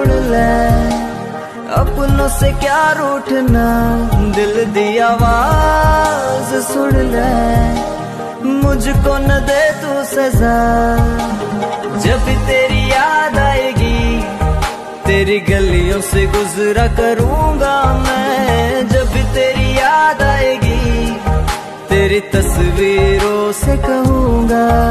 सुन ले। अपनों से क्या रूठना? दिल दी आवाज़ सुन ले। मुझको न दे तू सजा। जब तेरी याद आएगी, तेरी गलियों से गुजरा करूँगा मैं। जब तेरी याद आएगी, तेरी तस्वीरों से कहूँगा।